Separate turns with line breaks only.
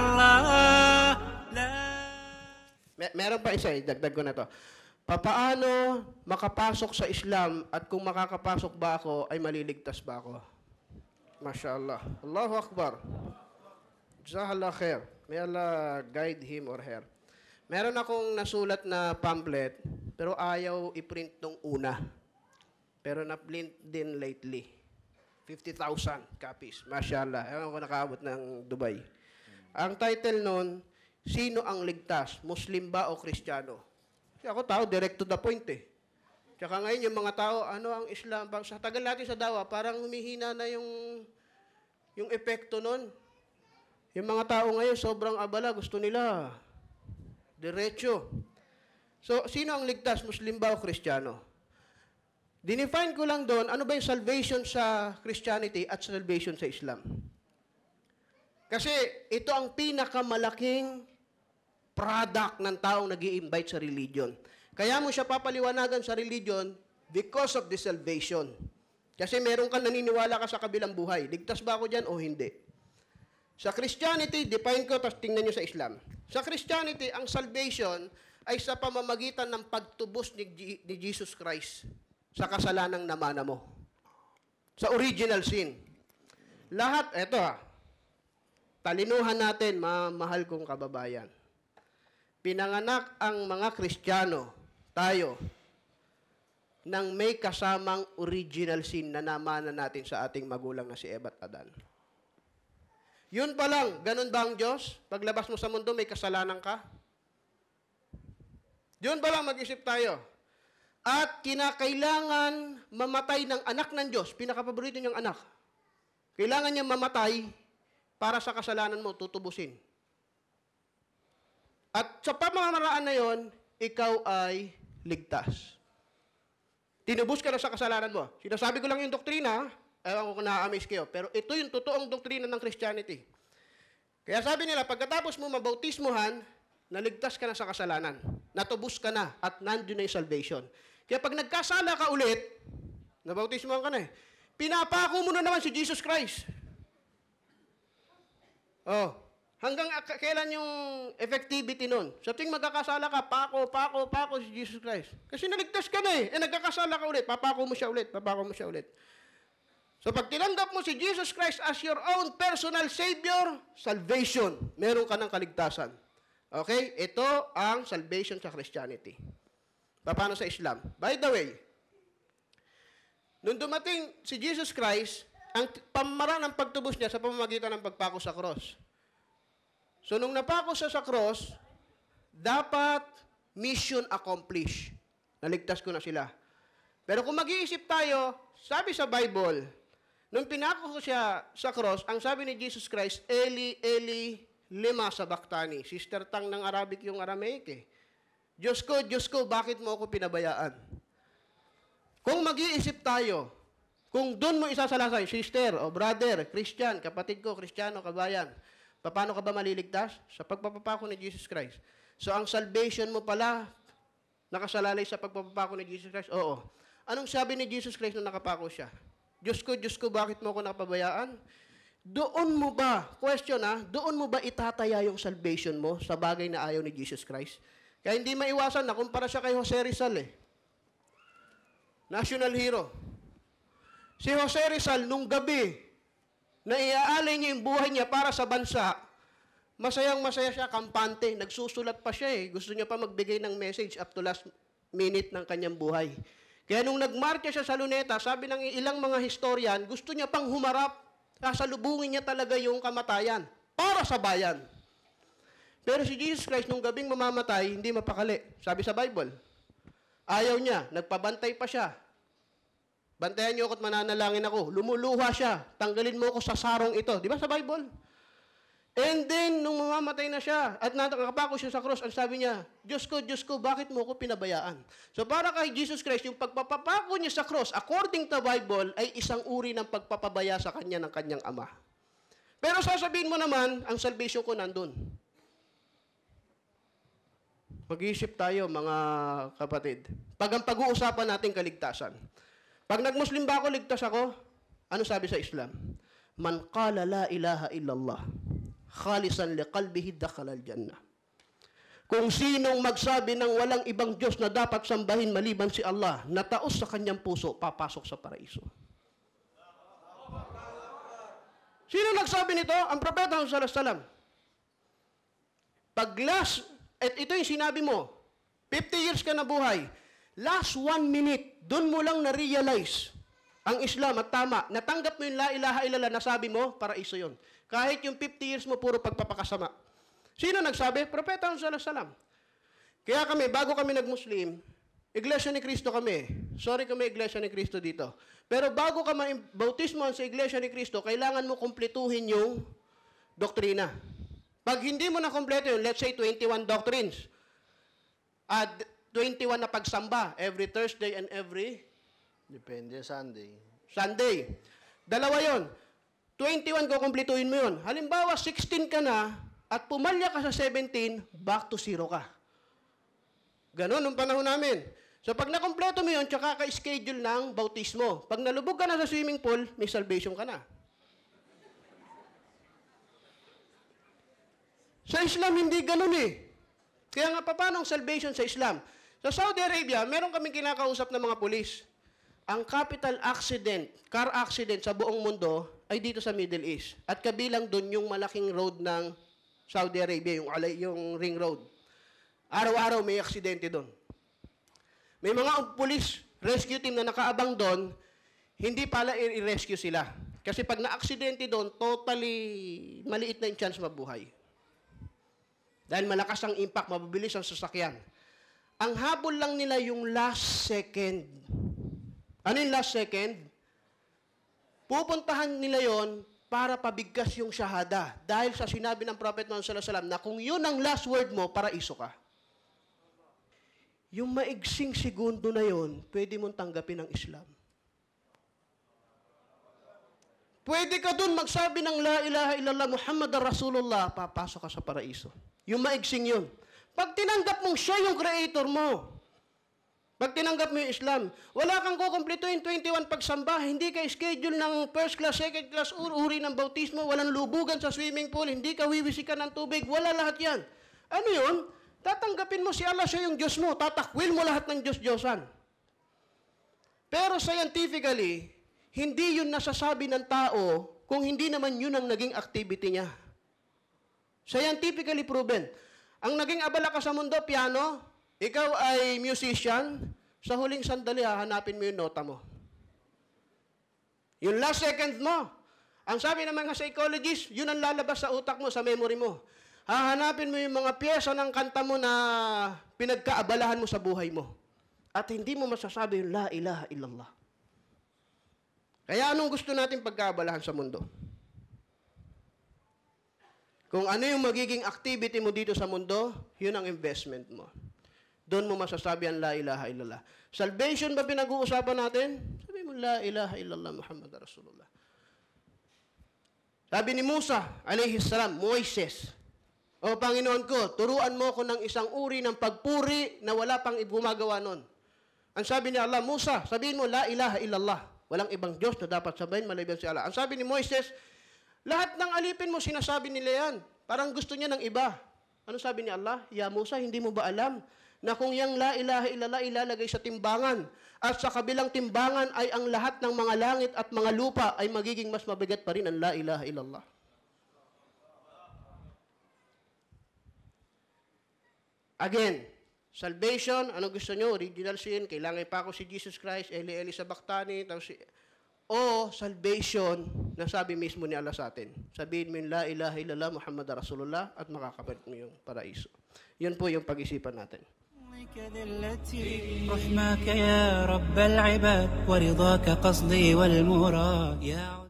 la la la. Mer- meron pa isa, eh, dagdag ko na to. Papaano makapasok sa Islam at kung makakapasok ba ako ay maliligtas ba ako? Mashallah. Allahu Akbar. Jazakallah khair. May Allah guide him or her. Meron akong nasulat na pamphlet, pero ayaw i-print nung una. Pero na-print din lately. 50,000 copies. Mashallah. Ewan ko nakaabot ng Dubai. Ang title nun, Sino ang ligtas? Muslim ba o Kristiyano? Kasi ako tao, direct to the point eh. Tsaka ngayon yung mga tao, ano ang Islam? Sa tagal natin sa dawa, parang humihina na yung yung epekto nun. Yung mga tao ngayon, sobrang abala. Gusto nila diretso. So, sino ang ligtas? Muslim ba o Kristiyano? Dinefine ko lang doon, ano ba yung salvation sa Christianity at salvation sa Islam? Kasi ito ang pinakamalaking product ng taong nag invite sa religion. Kaya mo siya papaliwanagan sa religion because of the salvation. Kasi meron kang naniniwala ka sa kabilang buhay. Ligtas ba ako dyan o hindi? Sa Christianity, define ko, tapos tingnan nyo sa Islam. Sa Christianity, ang salvation ay sa pamamagitan ng pagtubos ni, G- ni Jesus Christ sa kasalanang namana mo. Sa original sin. Lahat, eto ha, talinuhan natin, ma- mahal kong kababayan. Pinanganak ang mga Kristiyano, tayo, nang may kasamang original sin na namana natin sa ating magulang na si Eva at Adan. Yun pa lang, ganun ba ang Diyos? Paglabas mo sa mundo, may kasalanan ka? Yun pa lang, mag-isip tayo. At kinakailangan mamatay ng anak ng Diyos, pinakapaborito niyang anak. Kailangan niya mamatay para sa kasalanan mo, tutubusin. At sa pamamaraan na yon, ikaw ay ligtas. Tinubos ka na sa kasalanan mo. Sinasabi ko lang yung doktrina, ewan ko kung na-amaze kayo, pero ito yung totoong doktrina ng Christianity. Kaya sabi nila, pagkatapos mo mabautismuhan, naligtas ka na sa kasalanan. Natubos ka na at nandun na yung salvation. Kaya pag nagkasala ka ulit, nabautismuhan ka na eh, pinapako mo na naman si Jesus Christ. Oh, hanggang kailan yung effectivity nun? Sa tuwing magkakasala ka, pako, pako, pako si Jesus Christ. Kasi naligtas ka na eh. Eh, nagkakasala ka ulit, papako mo siya ulit, papako mo siya ulit. So pag tinanggap mo si Jesus Christ as your own personal Savior, salvation. Meron ka ng kaligtasan. Okay? Ito ang salvation sa Christianity. Paano sa Islam? By the way, nung dumating si Jesus Christ, ang pamaraan ng pagtubos niya sa pamamagitan ng pagpako sa cross. So nung napako siya sa cross, dapat mission accomplished. Naligtas ko na sila. Pero kung mag-iisip tayo, sabi sa Bible, nung pinako ko siya sa cross, ang sabi ni Jesus Christ, Eli, Eli, lima sa baktani. Sister tang ng Arabic yung Aramaic eh. Diyos ko, Diyos ko, bakit mo ako pinabayaan? Kung mag-iisip tayo, kung doon mo isasalasay, sister o brother, Christian, kapatid ko, Kristiyano, kabayan, paano ka ba maliligtas? Sa pagpapapako ni Jesus Christ. So ang salvation mo pala, nakasalalay sa pagpapapako ni Jesus Christ? Oo. Anong sabi ni Jesus Christ nung nakapako siya? Diyos ko, Diyos ko, bakit mo ako nakapabayaan? Doon mo ba, question ah, doon mo ba itataya yung salvation mo sa bagay na ayaw ni Jesus Christ? Kaya hindi maiwasan na kumpara siya kay Jose Rizal eh. National hero. Si Jose Rizal, nung gabi, na iaalay niya yung buhay niya para sa bansa, masayang masaya siya, kampante, nagsusulat pa siya eh. Gusto niya pa magbigay ng message up to last minute ng kanyang buhay. Kaya nung nagmarcha siya sa Luneta, sabi ng ilang mga historian, gusto niya pang humarap, sasalubungin niya talaga yung kamatayan para sa bayan. Pero si Jesus Christ, nung gabing mamamatay, hindi mapakali. Sabi sa Bible. Ayaw niya, nagpabantay pa siya. Bantayan niyo ako at mananalangin ako. Lumuluha siya. Tanggalin mo ako sa sarong ito. Di ba sa Bible? And then, nung mamamatay na siya, at nakapako siya sa cross, ang sabi niya, Diyos ko, Diyos ko, bakit mo ako pinabayaan? So para kay Jesus Christ, yung pagpapapako niya sa cross, according to Bible, ay isang uri ng pagpapabaya sa kanya ng kanyang ama. Pero sasabihin mo naman, ang salvation ko nandun. Mag-iisip tayo, mga kapatid. Pag ang pag-uusapan natin kaligtasan. Pag nag-Muslim ba ako, ligtas ako? Ano sabi sa Islam? Man qala la ilaha illallah, khalisan liqalbihi dakhala al-jannah. kung sinong magsabi ng walang ibang Diyos na dapat sambahin maliban si Allah, na taos sa kanyang puso, papasok sa paraiso. Sino nagsabi nito? Ang propeta alaihi wasallam. Pag last, at ito yung sinabi mo, 50 years ka na buhay, last one minute, doon mo lang na-realize ang Islam at tama. Natanggap mo yung la ilaha illallah na sabi mo, paraiso yun. Kahit yung 50 years mo puro pagpapakasama. Sino nagsabi? Propeta Muhammad sallam. Kaya kami, bago kami nag-Muslim, Iglesia ni Cristo kami. Sorry kami, Iglesia ni Cristo dito. Pero bago ka ma-bautismo sa Iglesia ni Cristo, kailangan mo kumpletuhin yung doktrina. Pag hindi mo na kompleto yun, let's say 21 doctrines, at 21 na pagsamba, every Thursday and every
Depende Sunday.
Sunday. Dalawa yon. 21 ko kumpletuhin mo yun. Halimbawa, 16 ka na, at pumalya ka sa 17, back to zero ka. Ganon nung panahon namin. So pag nakompleto mo yun, tsaka ka-schedule ng bautismo. Pag nalubog ka na sa swimming pool, may salvation ka na. Sa Islam, hindi ganun eh. Kaya nga, paano ang salvation sa Islam? Sa Saudi Arabia, meron kaming kinakausap ng mga pulis. Ang capital accident, car accident sa buong mundo ay dito sa Middle East. At kabilang doon yung malaking road ng Saudi Arabia, yung, yung ring road. Araw-araw may aksidente doon. May mga police rescue team na nakaabang doon, hindi pala i-rescue sila. Kasi pag na-aksidente doon, totally maliit na yung chance mabuhay. Dahil malakas ang impact, mabilis ang sasakyan. Ang habol lang nila yung last second. Ano yung last second? Pupuntahan nila yon para pabigkas yung shahada. Dahil sa sinabi ng Prophet Muhammad sallallahu alaihi wasallam na kung yun ang last word mo, para iso ka. Yung maigsing segundo na yon, pwede mong tanggapin ang Islam. Pwede ka dun magsabi ng La ilaha illallah Muhammad Rasulullah, papasok ka sa paraiso. Yung maigsing yun. Pag tinanggap mong siya yung creator mo, pag tinanggap mo yung Islam, wala kang kukumpletuhin 21 pagsamba, hindi ka schedule ng first class, second class, uri ng bautismo, walang lubugan sa swimming pool, hindi ka wiwisikan ng tubig, wala lahat yan. Ano yun? Tatanggapin mo si Allah siya yung Diyos mo, tatakwil mo lahat ng Diyos-Diyosan. Pero scientifically, hindi yun nasasabi ng tao kung hindi naman yun ang naging activity niya. Scientifically proven. Ang naging abala ka sa mundo, piano, ikaw ay musician, sa huling sandali, hahanapin mo yung nota mo. Yung last second mo. Ang sabi ng mga psychologist, yun ang lalabas sa utak mo, sa memory mo. Hahanapin mo yung mga pyesa ng kanta mo na pinagkaabalahan mo sa buhay mo. At hindi mo masasabi yung la ilaha illallah. Kaya anong gusto natin pagkaabalahan sa mundo? Kung ano yung magiging activity mo dito sa mundo, yun ang investment mo. Doon mo masasabi ang la ilaha illallah. Salvation ba pinag-uusapan natin? Sabi mo, la ilaha illallah Muhammad Rasulullah. Sabi ni Musa, alayhi salam, Moises, O Panginoon ko, turuan mo ko ng isang uri ng pagpuri na wala pang gumagawa nun. Ang sabi ni Allah, Musa, sabihin mo, la ilaha illallah. Walang ibang Diyos na dapat sabayin maliban si Allah. Ang sabi ni Moises, lahat ng alipin mo sinasabi nila yan. Parang gusto niya ng iba. Ano sabi ni Allah? Ya Musa, hindi mo ba alam na kung yung la ilaha illallah ilalagay sa timbangan at sa kabilang timbangan ay ang lahat ng mga langit at mga lupa ay magiging mas mabigat pa rin ang la ilaha illallah. Again, salvation, ano gusto nyo? Original sin, kailangan pa ako si Jesus Christ, Eli Eli sa Baktani, tapos si, o salvation na sabi mismo ni Allah sa atin. Sabihin mo yung la ilaha illallah Muhammad Rasulullah at makakapalit mo yung paraiso. Yun po yung pag-isipan natin.
ذلتي رحمك يا رب العباد ورضاك قصدي والمراد يا